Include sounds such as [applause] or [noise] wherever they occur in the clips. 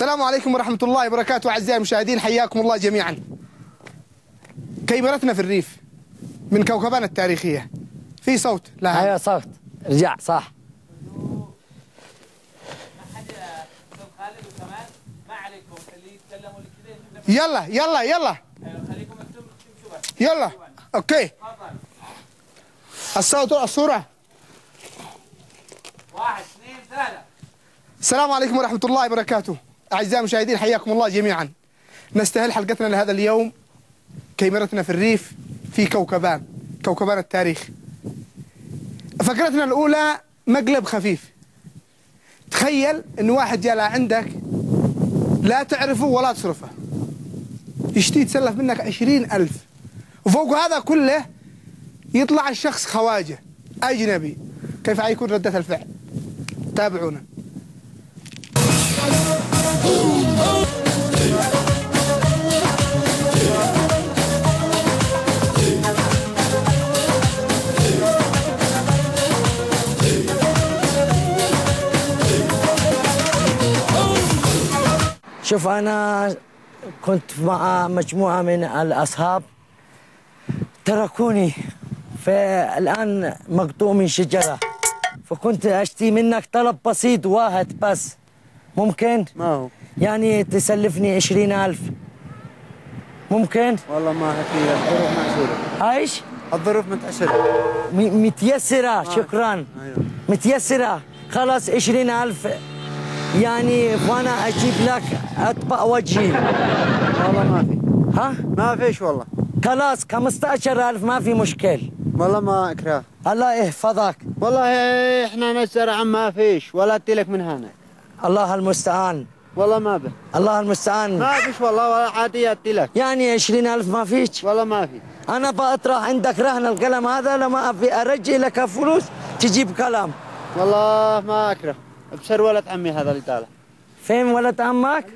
السلام عليكم ورحمة الله وبركاته أعزائي المشاهدين حياكم الله جميعا. كيمرتنا في الريف من كوكبنا التاريخية. في صوت؟ لها أيوه صوت. رجع صح. يلا يلا يلا. يلا. تفضل الصوت الصورة. واحد اثنين ثلاثة. السلام عليكم ورحمة الله وبركاته. أعزائي المشاهدين حياكم الله جميعا. نستهل حلقتنا لهذا اليوم كيمرتنا في الريف في كوكبان كوكبان التاريخ. فكرتنا الأولى مقلب خفيف. تخيل أن واحد جاء عندك لا تعرفه ولا تصرفه. يشتي يتسلف منك عشرين ألف؟ وفوق هذا كله يطلع الشخص خواجه أجنبي. كيف حيكون ردة الفعل؟ تابعونا. شوف أنا كنت مع مجموعة من الأصحاب تركوني فالآن مقطوع من شجرة فكنت اشتي منك طلب بسيط واحد بس. ممكن؟ ما هو. يعني تسلفني عشرين ألف. ممكن؟ والله ما هتي الظروف معسولة عايش؟ الظروف متأثرة م- متيسرة شكرا. أيوه. متيسرة. خلاص عشرين ألف. يعني وأنا أجيب لك أطبع وجهي. والله ما في. ها؟ ما فيش والله. خلاص 15000 ما في مشكل. والله ما أكره. الله يحفظك. والله إحنا نزرع ما فيش ولا ادي لك من هنا. الله المستعان. والله ما به الله المستعان. ما فيش والله ولا عادي ادي لك. يعني عشرين ألف ما فيك والله ما في. أنا بأطرح عندك رهن القلم هذا لما أبي أرجع لك فلوس تجيب كلام. والله ما أكره. بسر ولد عمي هذا اللي طالع فين ولد عمك؟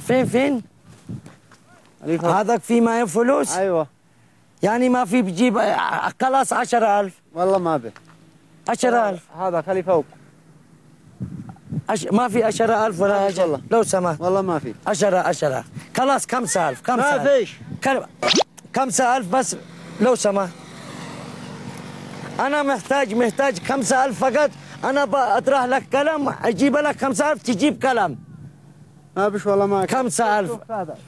فين فين. هذاك في معي فلوس؟ أيوه. يعني ما في بجيب خلاص عشرة ألف. والله ما به عشرة ألف. هذا خلي فوق. عش... ما في عشرة ألف ولا والله. لو سمحت. والله ما في. عشرة عشرة. خلاص خمسة ألف خمسة ما فيش. كم- خمسة ألف بس؟ لو سمحت. أنا محتاج محتاج خمسة ألف فقط؟ أنا بأطرح لك كلام أجيب لك خمسة ألف تجيب كلام. ما بش والله ما خمسة ألف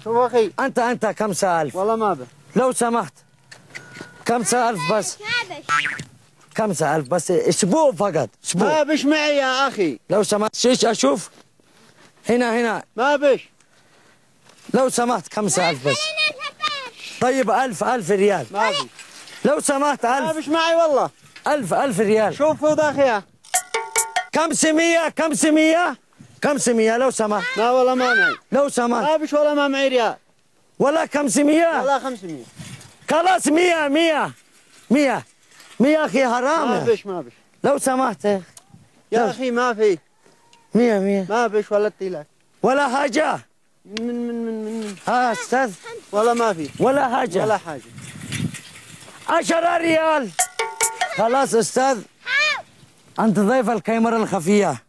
شوف أخي. أنت أنت خمسة ألف والله ما به لو سمحت. خمسة ألف بس؟ خمسة ألف بس أسبوع فقط أسبوع. ما بش معي يا أخي. لو سمحت شيش أشوف؟ هنا هنا. ما بش لو سمحت خمسة ألف بس. طيب ألف ألف ريال. ما في لو سمحت ما ألف بش معي والله. ألف ألف ريال. شوف فوق أخي كم سمية كم سمية كم سمية لو سمحت. لا والله ما معي. لو سمحت. ما بش والله ما معي ريال. ولا كم سمية والله 500 خلاص مية مية مية. مية أخي حرام ما يا. بش ما بش لو سمحت يا. أخي ما في مية مية ما بش ولا ادي لك ولا حاجة من من من من ها أستاذ والله ما في ولا حاجة ولا حاجة عشرة ريال خلاص أستاذ أنت ضيف الكاميرا الخفية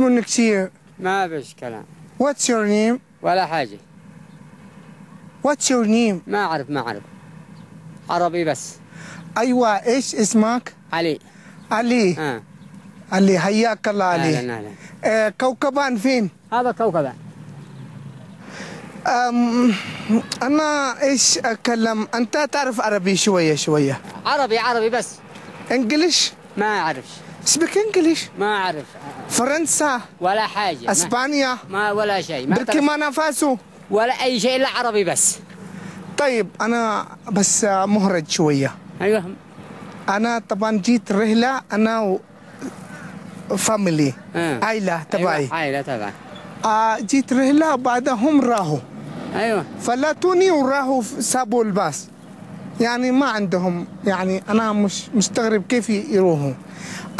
To you. ما فيش كلام. What's your name? ولا حاجة. What's your name? ما أعرف ما أعرف. عربي بس. أيوة إيش اسمك؟ علي. علي. آه. علي حياك الله علي. أهلا أهلا. آه كوكبان فين؟ هذا كوكبة أم أنا إيش أتكلم؟ أنت تعرف عربي شوية شوية. عربي عربي بس. English؟ ما أعرفش speak English؟ ما أعرف. فرنسا ولا حاجة إسبانيا ما ولا شيء بوركينا فاسو ولا أي شيء إلا عربي بس. طيب أنا بس مهرج شوية. أيوه. أنا طبعا جيت رحلة أنا و... family آه. عائلة تبعي. أيوه عائلة تبعك. آه جيت رحلة بعدهم راحوا أيوه. فلاتوني وراحوا سابوا الباص يعني ما عندهم يعني أنا مش مستغرب كيف يروحوا.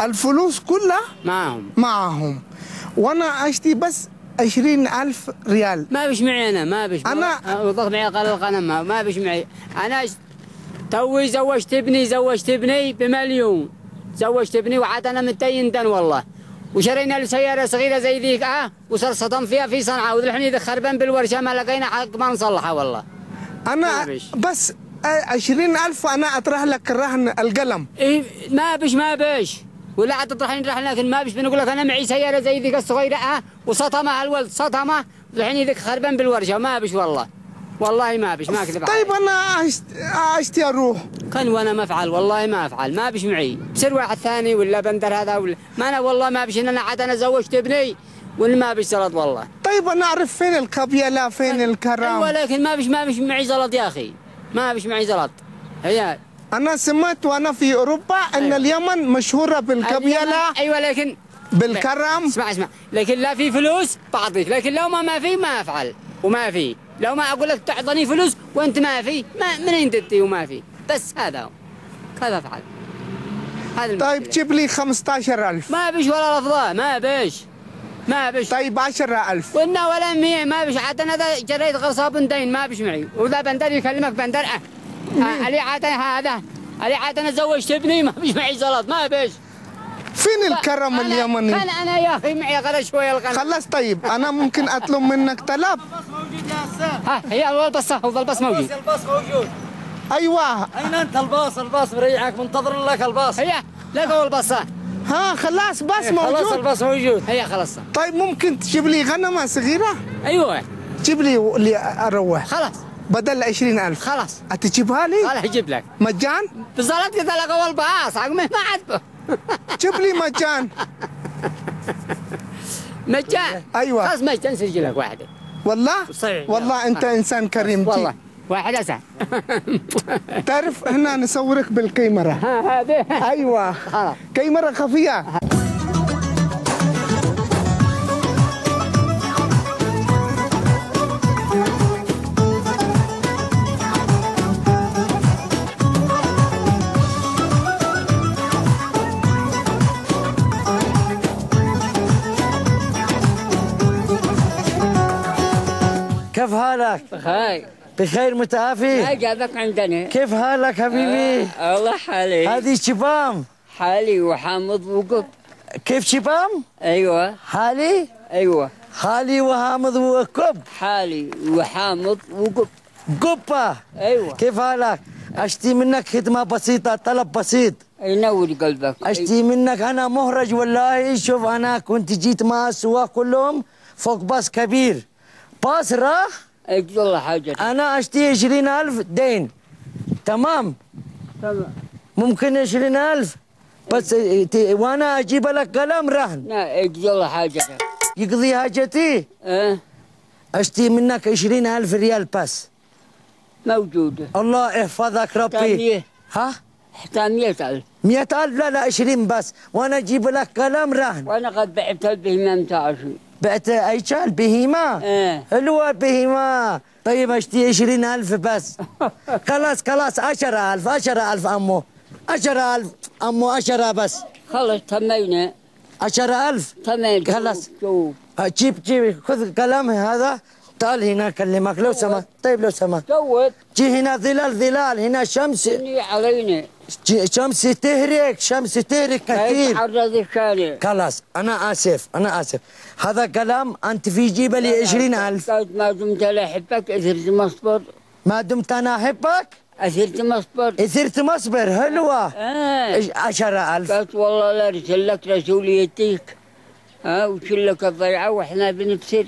الفلوس كلها معهم. معهم. وأنا اشتي بس عشرين ألف ريال. ما بش معي أنا ما بش أنا- وضغط معي قال الغنم ما, ما بش معي. أنا ش- توي زوجت ابني زوجت ابني بمليون. زوجت ابني وعاد أنا متين دن والله. وشرينا له سيارة صغيرة زي ذيك أه وصار صدم فيها في صنعاء. اذا خربان بالورشة ما لقينا حق ما نصلحها والله. بيش. بس عشرين ألف أنا أطرح لك الرهن القلم. إيه ما بش ما بش ولا عاد تطرحين راح لكن ما بش بنقول لك أنا معي سيارة زي ذيك الصغيرة آه وصطمه الولد صطمه الحين ذيك خربان بالورشة. ما بش والله. والله ما بش ما أكذب طيب. أنا اشتي أروح كان وأنا ما أفعل والله ما أفعل. ما بش معي. بصير واحد ثاني ولا بندر هذا ولا ما أنا والله ما بش إن أنا عاد أنا زوجت ابني ولا ما بش زلط والله. طيب أنا أعرف فين الكابيلا فين الكرام؟ ولكن ما بش ما بش معي زلط يا أخي. ما بش معي زلط. هي أنا سمعت وأنا في أوروبا أن أيوة. اليمن مشهورة بالكابيلا أيوه لكن بالكرم. اسمع اسمع. لكن لا في فلوس بعطيك. لكن لو ما ما في ما أفعل. وما في. لو ما أقول لك تعطيني فلوس وأنت ما في ما منين تدي وما في؟ بس هذا هو. كذا أفعل. هذا طيب. جيب لي 15000 ما بش ولا لفظة. ما بش ما بش طيب 10000 قلنا ولا مية ما بش عاد أنا ذا جريت غصاب دين ما بش معي. وذا بندر يكلمك بندر. آه آه، علي عاد هذا. علي عاد أنا زوجت ابني ما بش معي زلط ما بش فين الكرم أنا- اليمني؟ كان أنا يا أخي معي غير شوية الغنم خلاص طيب. أنا ممكن أطلب منك طلب. ها هي اول بصه هو البص موجود. الباص موجود. أيوه. أين أنت الباص؟ الباص مريحك منتظر لك الباص. هي لقوا البصه ها خلاص بس خلاص موجود. الباص موجود. هي خلاص. طيب ممكن تجيب لي غنمة صغيرة؟ أيوه. جيب لي اللي أروح. خلاص. بدل 20000 خلاص. هتجيبها لي؟ خلاص يجيب لك. مجان؟ بالظبط كذا لقوا الباص عقب ما عاد. جيب لي مجان. مجان. أيوة. خلاص مجان سجل لك واحدة والله؟ صحيح. والله أنت إنسان كريم. والله. واحد اسع [laughs] تعرف هنا نصورك بالكاميرا. هذه. أيوه. خلاص كاميرا خفية. كيف حالك؟ هاي بخير متعافي؟ هاي جابك عندنا. كيف حالك حبيبي؟ آه، الله حالي. هذه شبام. حالي وحامض وقب. كيف شبام؟ أيوه. حالي؟ أيوه. حالي وهامض وكب حالي وحامض وقب. قبة. أيوه. كيف حالك؟ أشتي منك خدمة بسيطة طلب بسيط. ينور قلبك. أشتي منك أنا مهرج والله. شوف أنا كنت جيت مع السواق كلهم فوق باص كبير. باص راح أجل الله حاجتك أنا اشتي عشرين ألف دين. تمام؟ تمام. ممكن عشرين ألف. بس ت- وأنا أجيب لك قلم رهن. لا أجل الله حاجتك يقضي حاجتي؟ آه اشتي منك عشرين ألف ريال بس. موجودة الله يحفظك ربي. ها؟ حتى مئة ألف مئة ألف؟ لا لا عشرين بس. وأنا أجيب لك قلم رهن. وأنا قد بعت متاع شيء بعت إيش البهيمة إيه. حلوة البهيمة طيب أشتي عشرين ألف بس. [laughs] خلاص خلاص عشرة ألف عشرة ألف أمو. عشرة ألف أمو عشرة بس. خلص تمينا عشرة ألف؟ تمين خلاص. جيب جيب. خذ قلم هذا. تعال هنا أكلمك. لو سمحت. طيب لو سمحت. جود جي هنا ظلال ظلال. هنا شمس. علينا شمس تهرك شمس تهرك كثير. الشارع خلاص أنا آسف أنا آسف. هذا كلام أنت في جيبه لي عشرين ألف. قد ما دمت لا أحبك أثرت مصبر. ما دمت أنا أحبك؟ أثرت مصبر. صرت مصبر حلوة. آه. عشرة ألف. قالت والله لا أرسل لك رسول يديك ها وشل لك الضيعة وإحنا بنبصر.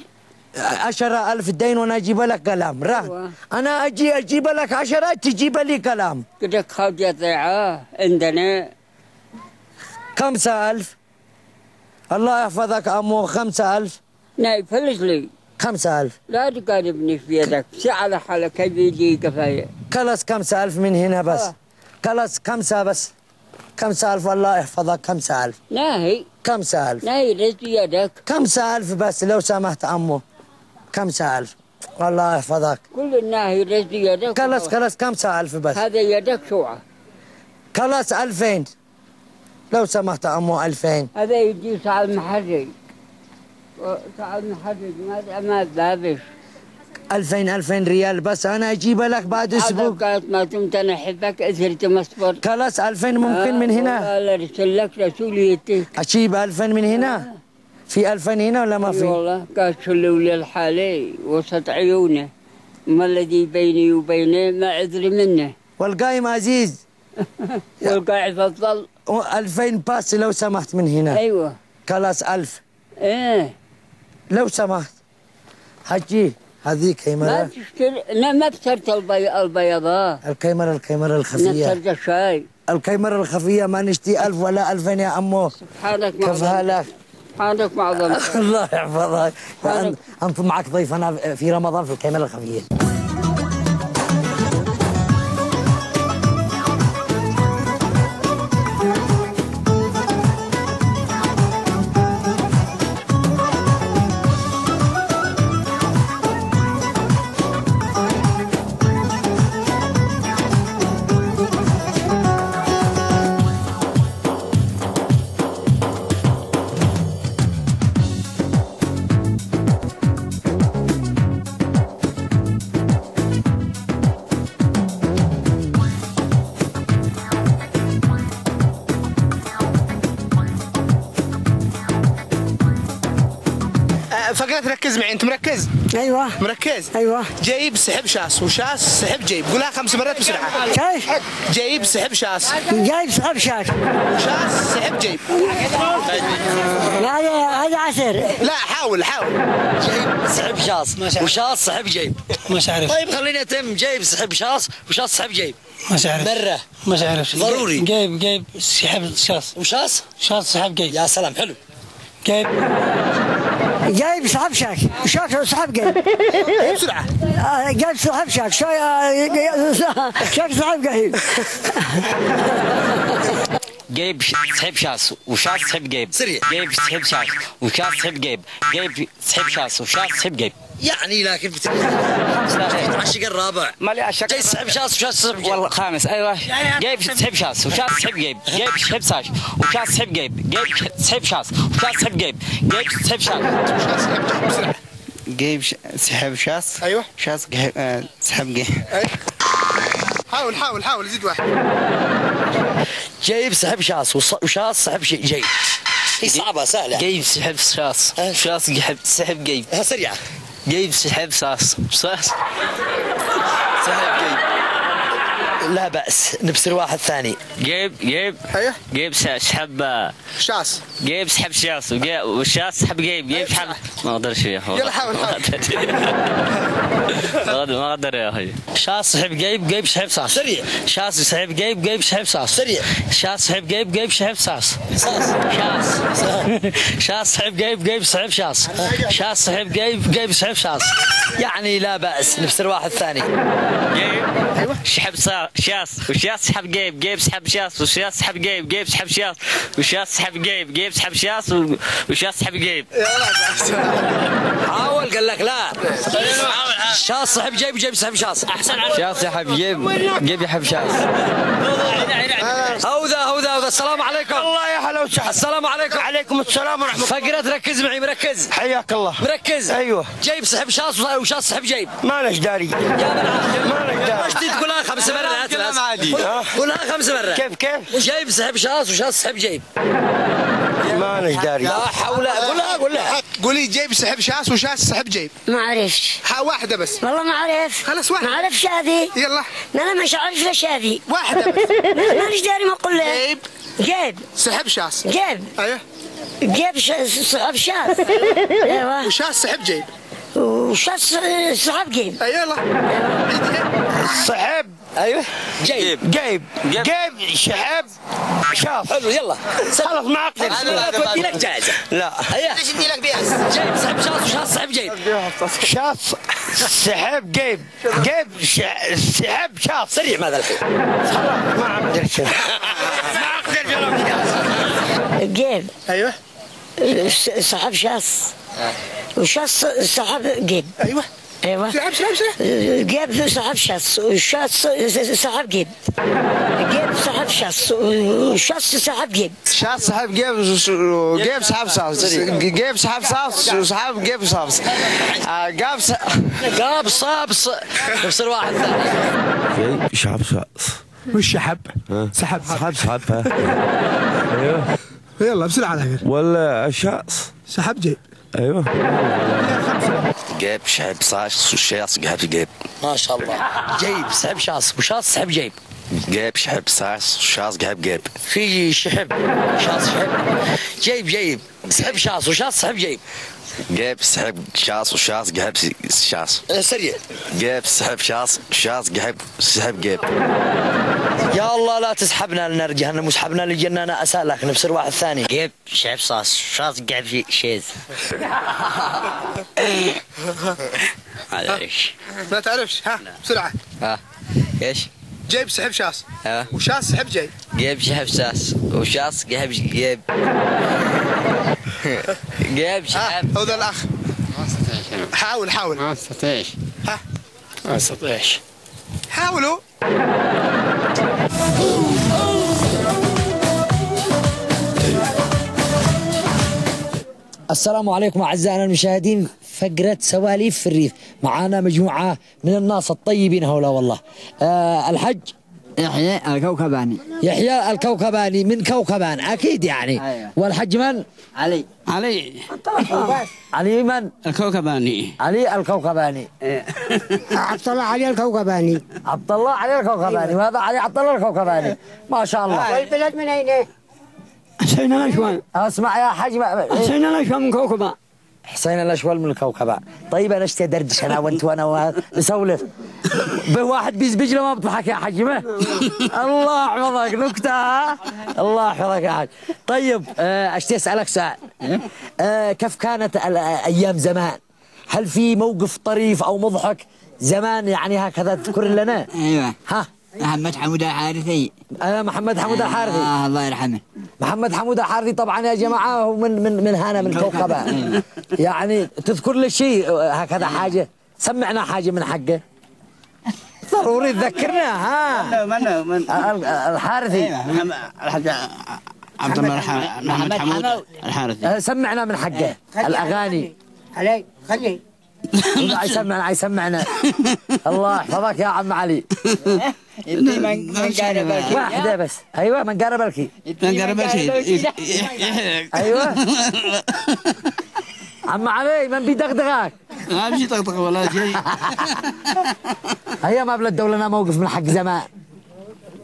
عشرة ألف دين وأنا أجيب لك كلام. رهن أيوة. أنا أجي أجيب لك عشرة تجيب لي كلام. قدك يا ضيعة عندنا. خمسة ألف. الله يحفظك أمو خمسة ألف. ناي فلس لي. خمسة ألف. لا تقاربني في يدك. على حالك يجي كفاية. خلاص خمسة ألف من هنا بس. آه. خلاص خمسة بس. خمسة ألف الله يحفظك. خمسة ألف. ناهي. خمسة ألف. ناي رزق يدك. خمسة ألف بس لو سمحت أمو. خمسة ألف والله يحفظك. كل الناهي رزق يدك خلاص خلاص خمسة ألف بس؟ هذا يدك شوعة. خلاص ألفين. لو سمحت أمو ألفين. هذا يجي ساعة المحرج ساعة المحرج ما ما بابش. ألفين ألفين ريال بس أنا أجيب لك بعد أسبوع. كانت ما دمت أنا أحبك اثرت مصبر. خلاص ألفين ممكن من هنا. والله ارسل لك رسوليتك أجيب ألفين من هنا. في ألفين هنا ولا ما في؟ والله قال شلوا لي الحالي؟ وسط عيونه. ما الذي بيني وبينه؟ ما عذري منه. والقايم عزيز. [laughs] والقاعد فضل ألفين باس لو سمحت من هنا. أيوه. خلاص ألف. إيه. لو سمحت. حجي ما كاميرا تشتري لا ما بصرت البي... البيضاء الكاميرا الكاميرا الخفية. نصرت الشاي. الكاميرا الخفية ما نشتي ألف ولا ألفين يا أمو. سبحانك كفها لك. سبحانك معظم [laughs] الله يحفظك. أنت معك ضيف أنا في رمضان في الكاميرا الخفية. آه، فقرة ركز معي أنت مركز؟ أيوه. مركز؟ أيوه. جايب سحب شاس وشاس سحب جيب قولها خمس مرات بسرعة. كيف؟ جايب سحب شاس. جايب صعب شاك وشاس سحب جيب هذا هذا عسر. لا حاول حاول. جيب سحب شاص وشاص سحب جيب مش عارف طيب خليني أتم جيب سحب شاص وشاص سحب جيب مش عارف مرة مش عارف ضروري. جايب جايب سحب شاص وشاص شاص سحب جايب. يا سلام حلو. جايب. جايب صعب شاك. شاك صعب جايب بسرعة. آه، جايب صعب شاك. آه، شاك جايب جايب ش- سحب شاس وشاس سحب جيب. سريع. جايب سحب شاس وشاس سحب جيب. جايب سحب شاس وشاس سحب جيب. يعني لكن. عشق الرابع. مالي اشك جاي سحب شاص وشاص سحب جيب. والله خامس أيوه. جايب سحب شاس وشاس سحب جيب. جايب سحب ساش وشاس سحب جيب. جايب سحب شاس وشاس سحب جيب. جايب سحب شاس. شاس سحب جيب سحب شاص أيوه. جه- آه، سحب جه أي. حاول حاول حاول زيد واحد. جايب سحب شاص وشاص سحب شيء جيب هي صعبة سهلة. جايب سحب شاس شاس جحب سحب جيب ها سريعة جايب سحب ساس ساس سحب جيب لا بأس نبصر واحد ثاني. جايب جايب أيوه. جايب س- سحب شاس جايب سحب شاس وشاس سحب جيب جايب سحب ما أقدرش يا أخي يلا حاول، حاول. ما أقدر يا أخي شاص سحب جيب جيب سحب صاص سريع. شاص سحب جيب جيب سحب صاص سريع. شاص سحب جيب جيب سحب صاص صاص شاص شاص سحب جيب جيب سحب شاص شاص سحب جيب جيب سحب شاص يعني لا بأس نبصر واحد ثاني. جيب. سحب صا- شاس. وشاس سحب جيب. جيب سحب شاس. وشاس سحب جيب. جيب سحب شاس. وشاس سحب جيب. جيب سحب شاس. وشاس سحب جيب. حاول قال لك لا. شاص سحب جيب جيب سحب شاص أحسن شاص سحب جيب. جيب يحب شاص هوذا هوذا. هوذا السلام عليكم. الله يا هلا وسهلا. السلام عليكم. عليكم السلام ورحمة فقرة ركز معي مركز. حياك الله. مركز. أيوه. جيب سحب شاص وشاص سحب جيب ما لش داري يا ما لك داعي. مش تقولها خمس مرات كلام. عادي. قول- ها؟ قولها خمس مرات. كيف كيف؟ جيب سحب شاص وشاص سحب جيب ما لش داري لا حول قولها قولها قولي جيب سحب شاس وشاس سحب جيب ما عرفت. ها واحدة بس. والله ما عرف خلاص واحد. ما عرفش هذه يلا. أنا مش عارف ليش هذه واحدة بس. مانيش داري ما أقول له جيب جيب سحب شاس. جيب أيوه جيب ش- صعب شاف أيوه. وشاس سحب جيب. وشاس صعب جيب. أيوه يلا. عيدها سحب. أيوه. جيب. جيب. جيب. شحب شاف حلو يلا. خلص ما أقدر. أنا تودي لك جائزة. لا. هيا ليش ادي لك بيها جيب. سحب شاص وشاص سحب جيب. شاف سحب جيب. جيب. سحب شاف سريع ماذا الحين؟ خلاص ما أقدر [laughs] شوف. ما أقدر جرب جيب أيوه. س- سحب شاص. وشاص سحب جيب أيوه. أيوه. سحب سحب سحب جيب سحب شاص. وشاص سحب جيب جيب سحب شاص. وشاص سحب جيب شاط سحب جيب جيب سحب صاص جيب سحب صاص وسحب جيب صاص جاب قاب صابص يصير واحد ثاني. جيب شعب شاص. وش شحب. سحب. سحب سحب. أيوه. يلا بسرعة على خير ولا شاص سحب جيب. أيوه. جيب شحب صاص وشاص جاب جيب. ما شاء الله. جيب سحب شاص. وشاص سحب جيب. جيب شحب صاص وشاص جاب جيب. في شحب. شاص شحب. جيب جيب. سحب شاص. وشاص سحب جيب. جيب سحب شاص وشاص جاب شاص. آه، سريع. جيب سحب شاص شاص جاب سحب جيب يا الله لا تسحبنا لنار جهنم وسحبنا للجنة أنا أسألك نفسر واحد ثاني. جيب شعب صاص شاص في شيز. هذا إيش؟ ما تعرفش؟ ها؟ بسرعة. ها؟ إيش؟ جيب سحب شاص. ها؟ وشاص سحب جيب. جيب شحب ساس وشاص جيب جيب. جيب ها شحب هو ذا الأخ. حاول حاول. ما استطيعش. ها. ما استطيعش. حاولوا. السلام عليكم أعزائنا المشاهدين. فقرة سواليف في الريف. معانا مجموعة من الناس الطيبين هؤلاء والله. آه الحج يحيى الكوكباني. يحيى الكوكباني من كوكبان أكيد يعني. أيوة. والحج من؟ علي. علي. علي من؟ الكوكباني. علي الكوكباني. [laughs] عبد الله علي الكوكباني. عبد الله علي الكوكباني. وهذا علي عبد الله الكوكباني؟ ما شاء الله. والبلد من أين؟ حسين الاشوان أسمع يا حج ما- حسين الاشوان من كوكبة. حسين الاشول من الكوكبة. طيب أنا اشتي دردش أنا وأنت وأنا نسولف. بواحد بيز بجله ما بتضحك يا ما الله يحفظك. نكتة ها؟ الله يحفظك يا حج طيب آه، اشتي اسالك سؤال؟ آه، كيف كانت أيام زمان؟ هل في موقف طريف أو مضحك؟ زمان يعني هكذا تذكر لنا؟ أيوه. ها؟ محمد حمود الحارثي. أنا محمد حمود الحارثي. آه الله يرحمه. محمد حمود الحارثي طبعا يا جماعة هو من من من هنا من كوكبة. يعني تذكر لي شيء هكذا حاجة؟ سمعنا حاجة من حقه. ضروري تذكرنا ها. من من ال- الحارثي الحاج عبد الله محمد حمود الحارثي. آه، سمعنا من حقه. الأغاني. علي خلي. عايز يسمعنا عايز يسمعنا. [laughs] الله يحفظك يا عم علي. [laughs] واحدة بس. أيوه من قارب الكي. من قرب شيء أيوه. [laughs] عم علي من بيدغدغك ما بيجي طقطقه ولا شيء هيا ما بلد لنا موقف من حق زمان.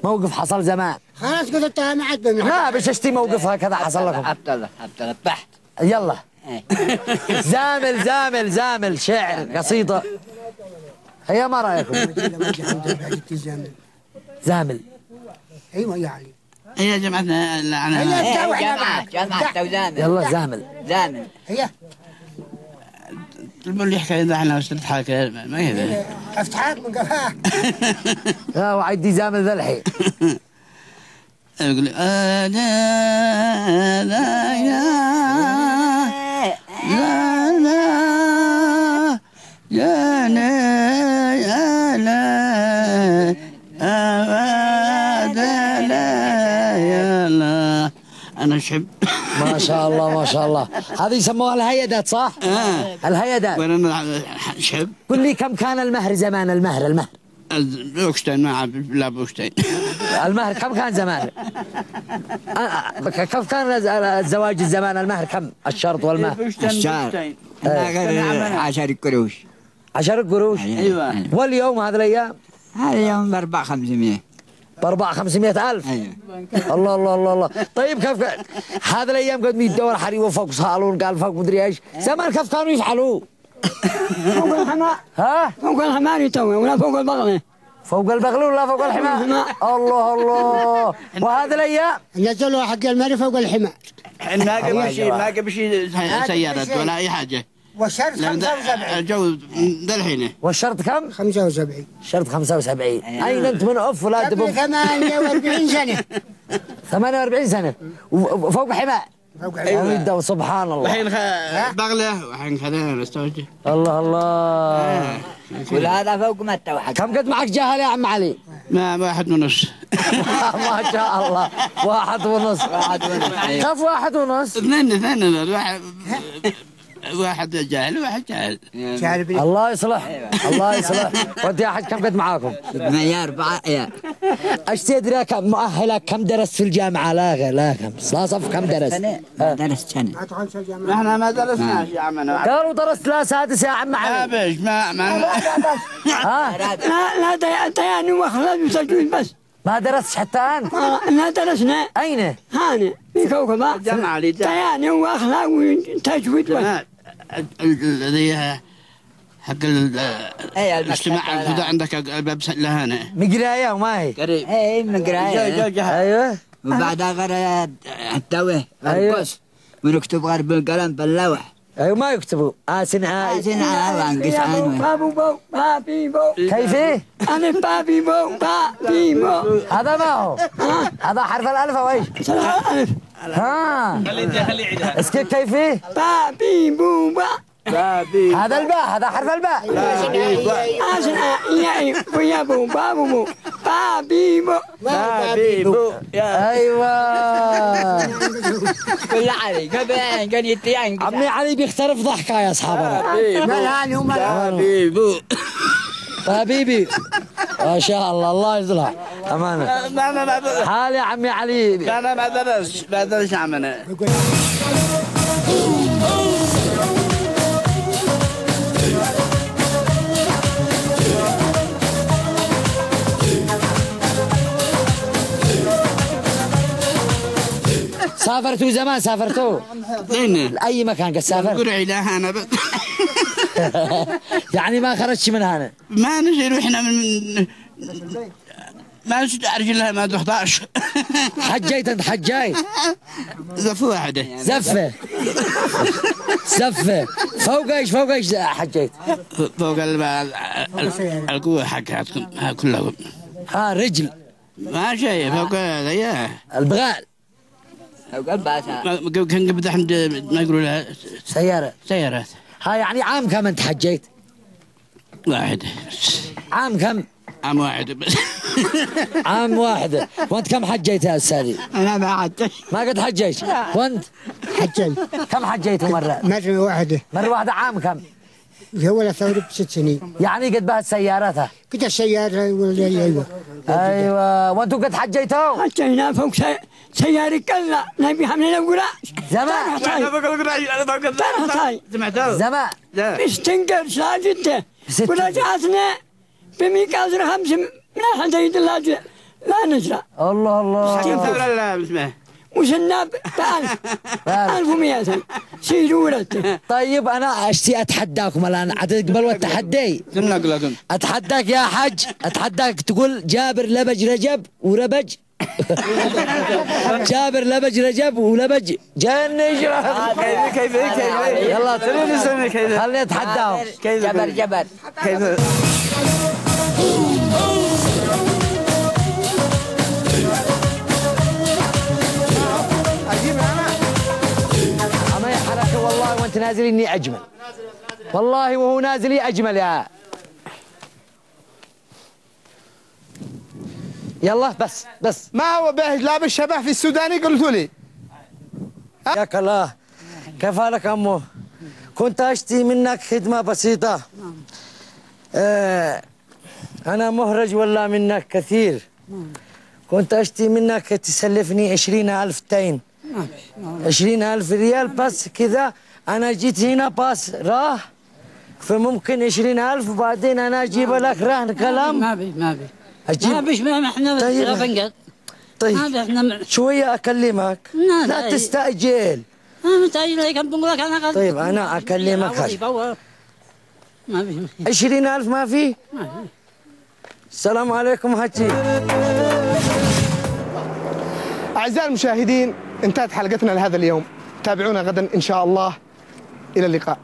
موقف حصل زمان. خلاص قلت ما عاد بمن لا بس أشتي موقف هكذا حصل لكم. عبد الله عبد الله بحت. يلا. زامل زامل زامل. شعر قصيدة. هيا ما رأيكم [laughs] زامل. أيوه يا علي. هي جمعتنا هي أنا انت وإحنا معك جماعة وزامل يلا زامل. زامل. هي تقول لي حكايه إحنا وصلت حاجة ما هي أفتحك من قفاك [laughs] لا وعدي زامل ذا الحين. يقول لي لا لا يا لا لا يا لا انشب ما شاء الله ما شاء الله. هذه يسموها الهيدات صح؟ آه. الهيدات. وين أنا شب. قل لي كم كان المهر زمان المهر المهر. بوكشتين ما لا بوكشتين. المهر كم كان زمان؟ آه، آه، كم كان الزواج زمان المهر كم؟ الشرط والمهر. الشرط 10 آه. قروش. 10 قروش؟ أيوه. واليوم هذه الأيام؟ هذا اليوم ب 4 500 بأربعة 500 ألف. أيه. الله الله الله الله. طيب كيف هذا الأيام قد يدور حريوه فوق صالون قال فوق مدري إيش. زمان كيف كانوا يفعلوه فوق الحمار ها؟ فوق الحمار يتوه ولا فوق البغلة فوق البغل ولا فوق الحمار؟ الله الله. وهذا الأيام؟ نزلوا حق المري فوق الحمار. ما قبل شيء ما قبل شيء سيارات ولا أي حاجة. والشرط لأن ده- 75 الجو ذا الحين. والشرط كم؟ 75 شرط 75 أين أنت؟ من اوف ولا دبوب 48 سنة. [laughs] 48 سنة. وفوق حمار فوق أيوة. سبحان الله. الحين بغلة والحين خذينا نستوجه الله الله. كل هذا فوق متى واحد كم قد معك جاهل يا عم علي؟ ما واحد ونص. [laughs] ما شاء الله. واحد ونص. واحد ونص. كيف واحد ونص؟ اثنين اثنين واحد واحد جاهل وواحد جاهل. الله يصلح الله يصلح. وانت يا حج كم قد معاكم؟ يا أربعة يا. إيش تدري كم مؤهلك كم درست في الجامعة؟ لا لا كم. لا صف كم درست؟ سنة ها. درس سنة. إحنا ما درسنا يا عمنا. قالوا درست لا سادس يا عم ما علي بيش ما ما ها؟ لا لا تياني واخلاد وتجويد بس. ما درست حتى انت؟ لا درسنا. أين؟ هاني في كوكب الجامعة اللي جا- تياني وأخلاق وتجويد بس. الذي حق الاجتماع الفضاء عندك باب لهنا مقرايه وما هي؟ قريب. اي مقراية أيوه. وبعدها غير التوه أيوة. القص ونكتب غير بالقلم باللوح. أيوه ما يكتبوا. اسن آه. عايزين عن قص عنوان بابو بو بابي بو. كيف؟ إيه؟ أنا بابي بو بابي بو. [laughs] هذا ما هو. [laughs] هذا حرف الألف أو إيش؟ ألف ها؟ خليه خليه يعيدها اسكت كيف إيه؟ بابي بو با هذا الباء هذا حرف الباء. أسنا يا ويا بو بابو بو بابي بو بابي بو أيوه. كل علي كبين كان يتيان عمي علي بيخترف ضحكة يا اصحابنا ملهاني وملهاني بابي بو. حبيبي. ما شاء الله الله يصلح أمانة. ما ما ما حال يا عمي علي. أنا ما درس ما درس عمنا. سافرتوا زمان سافرتوا. لأي مكان قد سافرت؟ قرعي لها أنا بس. [laughs] يعني ما خرجت من هنا. ما نجي إحنا من ما نعرف لها ما 11 حجيت أنت حجيت. [laughs] زفوا واحدة. زفة. زفة. فوق إيش فوق إيش حجيت. فوق ال- ال- القوة حقها كلها. ها رجل. ما شيء فوق هذا يا البغال. وقال باسا ما- كان قبل ما يقولوا لها سيارة. سيارات ها يعني عام كم انت حجيت؟ واحد. عام كم؟ عام واحد. بس [laughs] عام واحدة وانت كم حجيت يا أستاذي؟ أنا ما حجيت ما قد حجيت. وانت؟ حجيت. كم حجيت مرة؟ مرة واحدة. مرة واحدة عام كم؟ هو لا ثورة بست سنين. يعني قد بهت سيارتها. كنت السيارة ولا أيوة. أيوه. وانتوا قد حجيتوا حجينا فوق سي- سيارة كلا. نبي حملنا القراش زمان. طيب زمان. استنكر ساجدته ورجعتنا بميقاصر خمس من الحديد لا لا نزرع الله الله. وسنا بألف. ألف ومئة. سيرورته [laughs] طيب أنا أشتي أتحداكم الآن. عاد تقبلوا التحدي أتحداك يا حج أتحداك تقول جابر لبج رجب وربج. جابر لبج رجب ولبج جن يشرب كيف كيف كيف يلا خليني أتحداهم. جبر جبر. كيف؟ والله وانت نازل إني أجمل. والله وهو نازل أجمل يا. يلا بس بس. ما هو به لابس شبه في السوداني قلتوا لي. ياك الله. كيف حالك أمو؟ كنت أشتي منك خدمة بسيطة. آه أنا مهرج ولا منك كثير. كنت أشتي منك تسلفني عشرين ألف تين. عشرين ألف ريال بس كذا. أنا جيت هنا باس راه فممكن عشرين ألف وبعدين أنا أجيب لك رهن كلام؟ ما بي ما بي. أجيب؟ ما بيش ما إحنا طيب. طيب. ما إحنا شوية أكلمك. لا، لا. لا. تستعجل. ما لك بقول لك؟ أنا طيب أنا أكلمك. عوضي بوأ. ما بي عشرين ألف ما في؟ ما في السلام عليكم هجي أعزائي المشاهدين انتهت حلقتنا لهذا اليوم. تابعونا غدا إن شاء الله. إلى اللقاء.